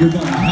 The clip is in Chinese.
又过来